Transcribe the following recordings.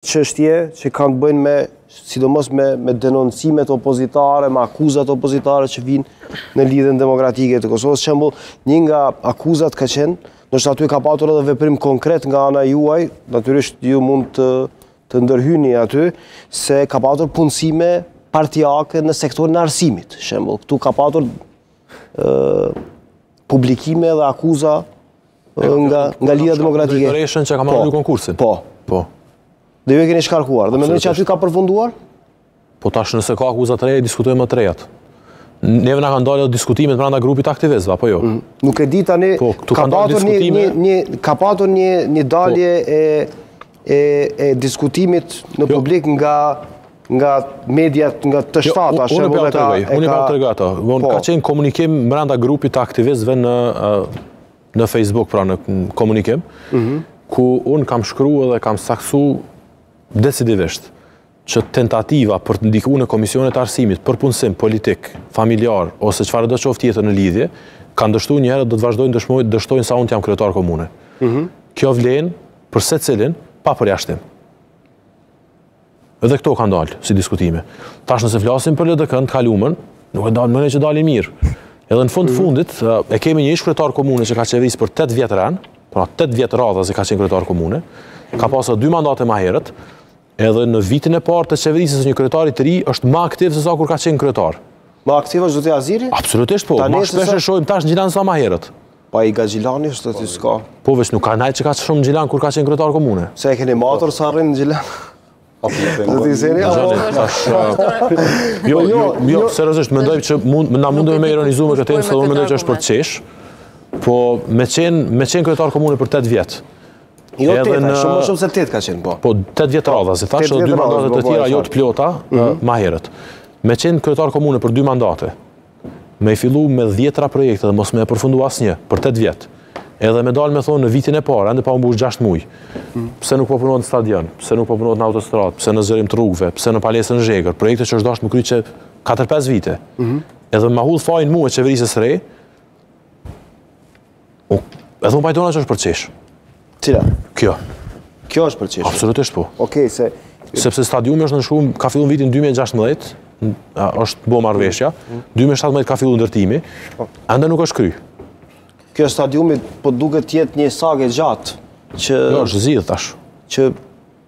çështje që kanë të bëjnë me sidomos me me denoncimet opozitare, me akuzat opozitare që vijnë nga Lidhja Demokratike e Kosovës. Shembull, një nga akuzat ka qenë, ndoshta aty ka patur edhe veprim konkret nga ana juaj, natyrisht ju mund të ndërhyni aty se ka patur punësime partiake në sektorin e arsimit, shembull. Këtu ka patur ë publikime dhe akuza nga Lidhja Demokratike. Dhe drejtoreshën që ka marrë një po, konkursin. Po. Po. Dhe ju e keni shkarkuar. Dhe mendoni që aty ka përfunduar? Po tash nëse ka akuza të reja, diskutojmë për të rejat. Neve na kanë dalë diskutimet brenda grupit të aktivistëve, apo jo? Mm. Nuk e di tani, po, ka patur një një një ka patur një një dalje e e diskutimit në jo. publik nga nga mediat nga të jo, shtata jo, unë e tregoj unë e tregoj ato von po. ka qenë komunikim brenda grupit të aktivistëve në në Facebook pra në komunikim mm -hmm. ku unë kam shkruar dhe kam saktësu decidivisht që tentativa për të ndikuar në komisionet e arsimit, për punësim, politik, familjar, ose çfarëdo qoftë tjetër në lidhje, kanë dështuar një herë dhe do të vazhdojnë të dëshmojnë, dështojnë sa unë jam kryetar komune. Mhm. Kjo vlen për secilin pa përjashtim. Edhe këto kanë dalë si diskutime. Tash nëse flasim për LDK-në të kalumen, nuk e di a del mirë. Edhe në fund mhm. të fundit e kemi një ish kryetar komune që ka qeverisë për 8 vjet rend, pra 8 vjet radhazi ka qenë kryetar komune, ka pasur dy mandate më herët, Edhe në vitin e parë të qeverisjes së një kryetari të ri është më aktiv se sa kur ka qenë kryetar. Më aktiv është zoti Haziri? Absolutisht po. Më shpesh e shohim tash në Gjilan sa më herët. Po ai nga Gjilani është, s'ka. Po veç nuk ka nejt kaq shumë në Gjilan kur ka qenë kryetar komune. Se e keni matur sa rri në Gjilan? zoti Haziri, apo? Jo, jo, jo, seriozisht, mendoj që na mundu me ironizu me këtë temë, se mendoj që është për qesh, po me qenë kryetar komune për 8 vjet, Jo tetë, në... shumë më shumë se tetë ka qenë, po. Po, tetë vjet radhazi thashë, dhe dy mandatet të tjera, jo të plota, mhm. ma herët. Me qenë kryetar komune për dy mandate, me i fillu me dhjetëra projekte dhe mos me e përfundu asnjë, për tetë vjet. Edhe me dalë me thonë në vitin e parë, ende pa u mbush 6 muj, mhm. pse nuk po punohet në stadion, pse nuk po punohet në autostradë, pse në zgjerim të rrugve, pse në palestrën në Zhegër, projekte që është dashtë me u kry që 4-5 vite. Mhm. Edhe me ma hudhë fajin mu e qeverisjes së re, Edhe unë pajtohna që është për qesh. Cila? Kjo. Kjo është për qesh? Absolutisht po. Okej, se... Sepse stadiumi është në shku, ka fillu në vitin 2016, është bo marrëveshja, 2017 mhm. ka fillu ndërtimi, po. ende nuk është kry. Kjo stadiumi po duket të jetë një sagë e gjatë, që... Jo, është zgjidhë tash. Që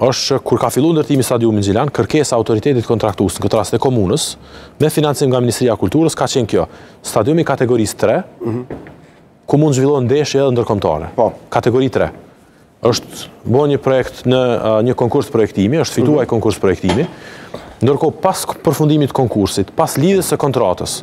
është që kur ka fillu ndërtimi i stadiumit n'Gjilan, kërkesa e autoritetit kontraktues, në këtë rast e komunës, me financim nga Ministria e Kulturës ka qenë kjo. Stadiumi i kategorisë 3, mm -hmm. ku mund të zhvillohen ndeshje edhe ndërkombëtare. Po. Kategori 3. Është bo një projekt në uh, një konkurs projektimi, është fituar mm -hmm. konkurs projektimi. Ndërkohë pas përfundimit të konkursit, pas lidhjes së kontratës,